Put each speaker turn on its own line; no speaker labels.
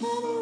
Hello.